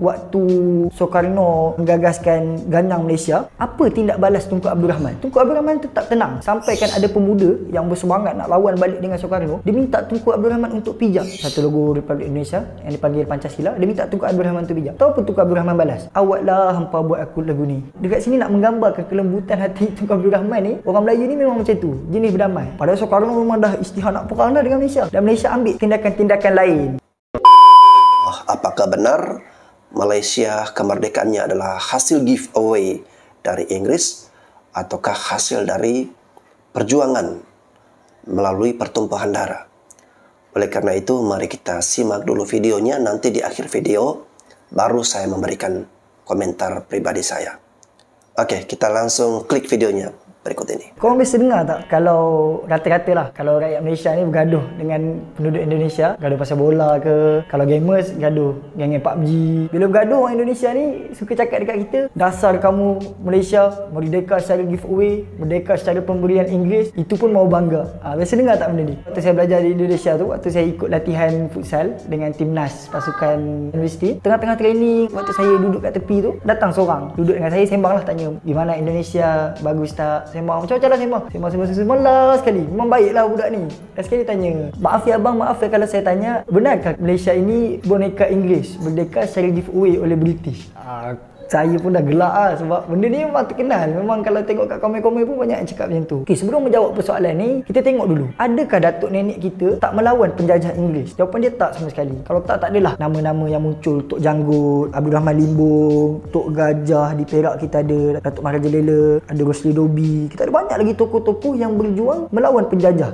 waktu Soekarno menggagaskan ganyang Malaysia, apa tindak balas Tunku Abdul Rahman? Tunku Abdul Rahman tetap tenang sampaikan ada pemuda yang bersemangat nak lawan balik dengan Soekarno, dia minta Tunku Abdul Rahman untuk pijak satu logo Republik Indonesia yang dipanggil Pancasila, dia minta Tunku Abdul Rahman untuk pijak. Tahu apa Tunku Abdul Rahman balas? Awaklah hampa buat aku lagu ni. Dekat sini nak menggambarkan kelembutan hati Tunku Abdul Rahman ni, orang Melayu ni memang macam tu, jenis berdamai. Padahal Soekarno memang dah istihad nak perang dah dengan Malaysia. Dan Malaysia ambil tindakan-tindakan lain. Apakah benar Malaysia kemerdekaannya adalah hasil giveaway dari Inggris ataukah hasil dari perjuangan melalui pertumpahan darah? Oleh karena itu, mari kita simak dulu videonya. Nanti di akhir video, baru saya memberikan komentar pribadi saya. Oke, kita langsung klik videonya berikut ini. Kau biasa dengar tak kalau rata-rata lah kalau rakyat Malaysia ni bergaduh dengan penduduk Indonesia? Gaduh pasal bola ke? Kalau gamers gaduh geng PUBG bila bergaduh orang Indonesia ni suka cakap dekat kita dasar kamu Malaysia merdeka secara giveaway merdeka secara pemberian Inggeris. Itu pun mau bangga. Ha, biasa dengar tak benda ni? Waktu saya belajar di Indonesia tu waktu saya ikut latihan futsal dengan timnas pasukan universiti tengah-tengah training waktu saya duduk kat tepi tu datang seorang. Duduk dengan saya sembang lah tanya gimana Indonesia? Bagus tak sembang. Macam-macam lah sembang. Sembang sembang sembang lah sekali. Memang baik lah budak ni. Dan sekali tanya maaf ya abang maaf ya kalau saya tanya benarkah Malaysia ini boneka Inggeris? Merdeka secara giveaway oleh British? Ah, saya pun dah gelak lah sebab benda ni memang terkenal. Memang kalau tengok kat komen-komen pun banyak yang cakap macam tu. Okay, sebelum menjawab persoalan ni kita tengok dulu. Adakah datuk nenek kita tak melawan penjajah Inggeris? Jawapan dia tak sama sekali. Kalau tak tak adalah. Nama-nama yang muncul Tok Janggut Abdul Rahman Limbung Tok Gajah di Perak kita ada Datuk Maharaja Lela ada Rosli Dobi. Kita ada banyak lagi tokoh-tokoh yang berjuang melawan penjajah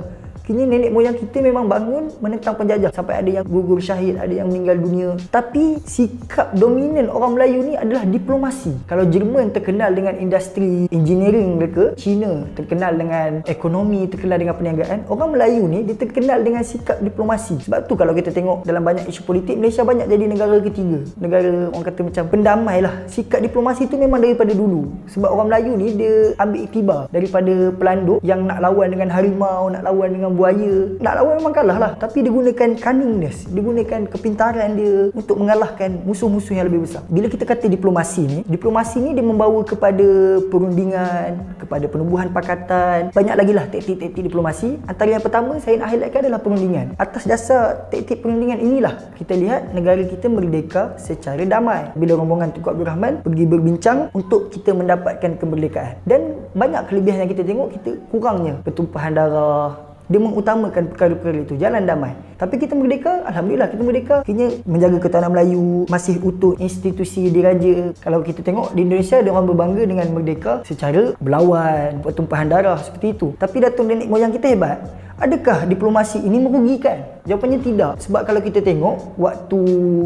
Kini nenek moyang kita memang bangun menentang penjajah sampai ada yang gugur syahid, ada yang meninggal dunia. Tapi sikap dominan orang Melayu ni adalah diplomasi. Kalau Jerman terkenal dengan industri engineering mereka, China terkenal dengan ekonomi, terkenal dengan perniagaan, orang Melayu ni dia terkenal dengan sikap diplomasi. Sebab tu kalau kita tengok dalam banyak isu politik, Malaysia banyak jadi negara ketiga. Negara orang kata macam pendamai lah. Sikap diplomasi tu memang daripada dulu. Sebab orang Melayu ni dia ambil iktibar daripada pelanduk yang nak lawan dengan harimau, nak lawan dengan buaya nak lawan memang kalah lah. Tapi dia gunakan cunningness dia gunakan kepintaran dia untuk mengalahkan musuh-musuh yang lebih besar. Bila kita kata diplomasi ni diplomasi ni dia membawa kepada perundingan kepada penubuhan pakatan. Banyak lagi lah taktik-taktik diplomasi. Antara yang pertama saya nak highlightkan adalah perundingan. Atas dasar taktik perundingan inilah kita lihat negara kita merdeka secara damai. Bila rombongan Tunku Abdul Rahman pergi berbincang untuk kita mendapatkan kemerdekaan. Dan banyak kelebihan yang kita tengok kita kurangnya pertumpahan darah dia mengutamakan perkara-perkara itu. Jalan damai. Tapi kita merdeka alhamdulillah kita merdeka. Kini menjaga ketahanan Melayu masih utuh institusi diraja. Kalau kita tengok di Indonesia dia orang berbangga dengan merdeka secara berlawan pertumpahan darah seperti itu. Tapi datuk nenek moyang kita hebat Adakah diplomasi ini merugikan? Jawapannya tidak. Sebab kalau kita tengok waktu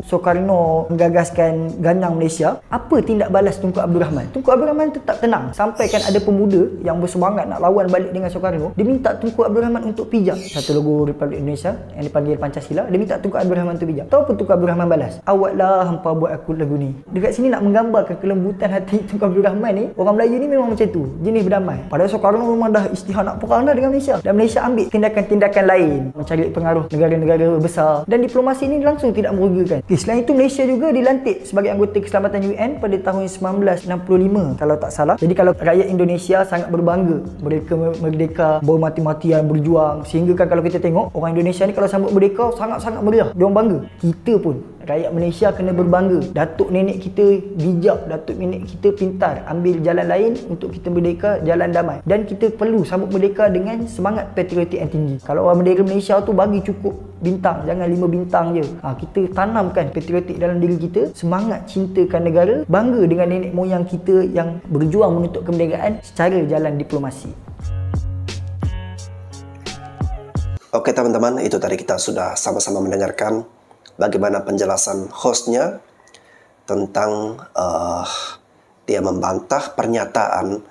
Soekarno menggagaskan ganyang Malaysia, apa tindak balas Tunku Abdul Rahman? Tunku Abdul Rahman tetap tenang. Sampaikan ada pemuda yang bersemangat nak lawan balik dengan Soekarno, dia minta Tunku Abdul Rahman untuk pijak satu logo Republik Indonesia yang dipanggil Pancasila. Dia minta Tunku Abdul Rahman untuk pijak. Tahu apa Tunku Abdul Rahman balas? Awaklah hampa buat aku lagu ni. Dekat sini nak menggambarkan kelembutan hati Tunku Abdul Rahman ni, orang Melayu ni memang macam tu, jenis berdamai. Padahal Soekarno memang dah istihad nak perang dah dengan Malaysia. Dan Malaysia ambil tindakan-tindakan lain mencari pengaruh negara-negara besar dan diplomasi ini langsung tidak merugikan. Okay, selain itu Malaysia juga dilantik sebagai anggota keselamatan UN pada tahun 1965 kalau tak salah. Jadi kalau rakyat Indonesia sangat berbangga mereka merdeka bermati-matian berjuang sehingga kan kalau kita tengok orang Indonesia ni kalau sambut merdeka sangat-sangat meriah. Dia orang bangga. Kita pun rakyat Malaysia kena berbangga. Datuk nenek kita bijak datuk nenek kita pintar ambil jalan lain untuk kita merdeka jalan damai. Dan kita perlu sambut merdeka dengan semangat patriotik yang tinggi. Kalau orang bendera Malaysia tu bagi cukup bintang jangan lima bintang je. Ha, kita tanamkan patriotik dalam diri kita semangat cintakan negara bangga dengan nenek moyang kita yang berjuang menuntut kemerdekaan secara jalan diplomasi. Oke teman-teman, itu tadi kita sudah sama-sama mendengarkan bagaimana penjelasan hostnya tentang uh, dia membantah pernyataan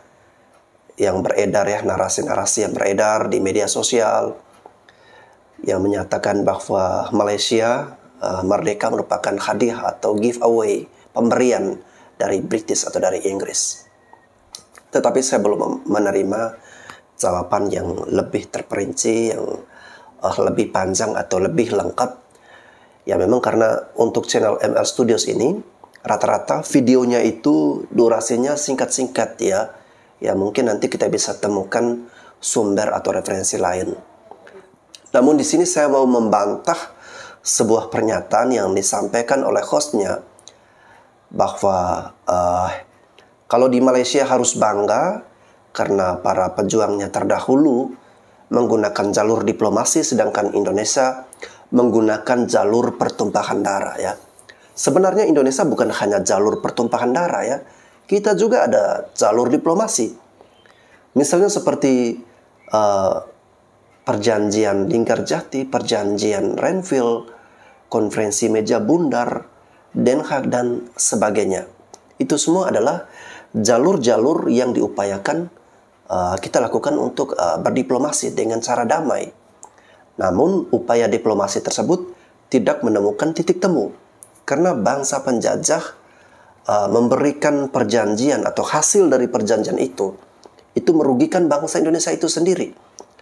yang beredar ya narasi-narasi yang beredar di media sosial yang menyatakan bahwa Malaysia uh, merdeka merupakan hadiah atau giveaway pemberian dari British atau dari Inggris. Tetapi saya belum menerima jawaban yang lebih terperinci, yang uh, lebih panjang atau lebih lengkap Ya memang karena untuk channel ML Studios ini rata-rata videonya itu durasinya singkat-singkat ya. Ya mungkin nanti kita bisa temukan sumber atau referensi lain. Namun di sini saya mau membantah sebuah pernyataan yang disampaikan oleh hostnya bahwa uh, kalau di Malaysia harus bangga karena para pejuangnya terdahulu menggunakan jalur diplomasi sedangkan Indonesia menggunakan jalur pertumpahan darah ya. Sebenarnya Indonesia bukan hanya jalur pertumpahan darah ya. Kita juga ada jalur diplomasi. Misalnya seperti uh, perjanjian Linggarjati, perjanjian Renville, konferensi meja bundar, Den Haag dan sebagainya. Itu semua adalah jalur-jalur yang diupayakan uh, kita lakukan untuk uh, berdiplomasi dengan cara damai. Namun upaya diplomasi tersebut tidak menemukan titik temu karena bangsa penjajah uh, memberikan perjanjian atau hasil dari perjanjian itu itu merugikan bangsa Indonesia itu sendiri.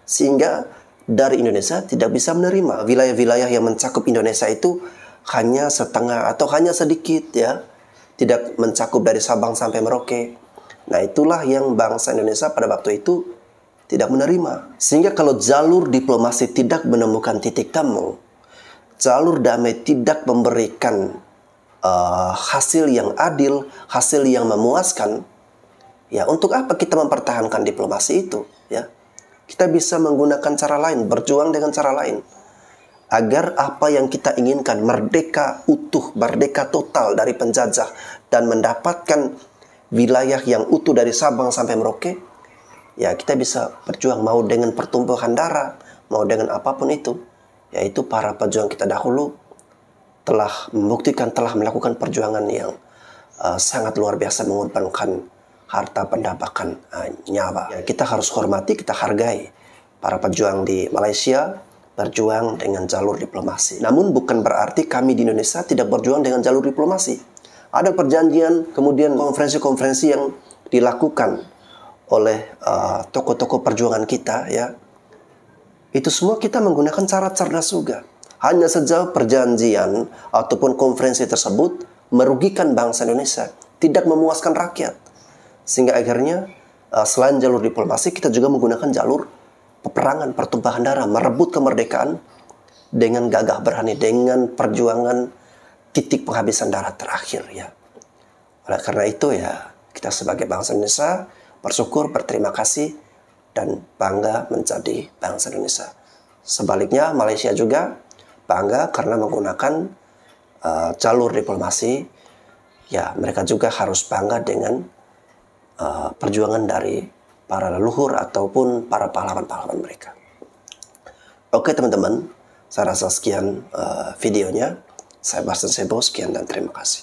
Sehingga dari Indonesia tidak bisa menerima. Wilayah-wilayah yang mencakup Indonesia itu hanya setengah atau hanya sedikit ya. Tidak mencakup dari Sabang sampai Merauke. Nah itulah yang bangsa Indonesia pada waktu itu tidak menerima. Sehingga kalau jalur diplomasi tidak menemukan titik temu, jalur damai tidak memberikan uh, hasil yang adil, hasil yang memuaskan, ya untuk apa kita mempertahankan diplomasi itu? Ya, kita bisa menggunakan cara lain, berjuang dengan cara lain, agar apa yang kita inginkan merdeka utuh, merdeka total dari penjajah dan mendapatkan wilayah yang utuh dari Sabang sampai Merauke, ya kita bisa berjuang mau dengan pertumbuhan darah, mau dengan apa pun itu, yaitu para pejuang kita dahulu telah membuktikan telah melakukan perjuangan yang uh, sangat luar biasa mengorbankan harta pendapakan uh, nyawa. Ya, kita harus hormati, kita hargai para pejuang di Malaysia berjuang dengan jalur diplomasi. Namun bukan berarti kami di Indonesia tidak berjuang dengan jalur diplomasi ada perjanjian, kemudian konferensi-konferensi yang dilakukan oleh uh, tokoh-tokoh perjuangan kita ya. Itu semua kita menggunakan cara cerdas juga. Hanya saja perjanjian ataupun konferensi tersebut merugikan bangsa Indonesia, tidak memuaskan rakyat. Sehingga akhirnya uh, selain jalur diplomasi kita juga menggunakan jalur peperangan, pertumpahan darah, merebut kemerdekaan dengan gagah berani, dengan perjuangan titik penghabisan darah terakhir ya. Oleh karena itu ya kita sebagai bangsa Indonesia bersyukur, berterima kasih dan bangga menjadi bangsa Indonesia. Sebaliknya Malaysia juga bangga karena menggunakan uh, jalur diplomasi. Ya mereka juga harus bangga dengan uh, perjuangan dari para leluhur ataupun para pahlawan-pahlawan mereka. Oke teman-teman, saya rasa sekian uh, videonya. Saya Bastian Sebo, sekian dan terima kasih.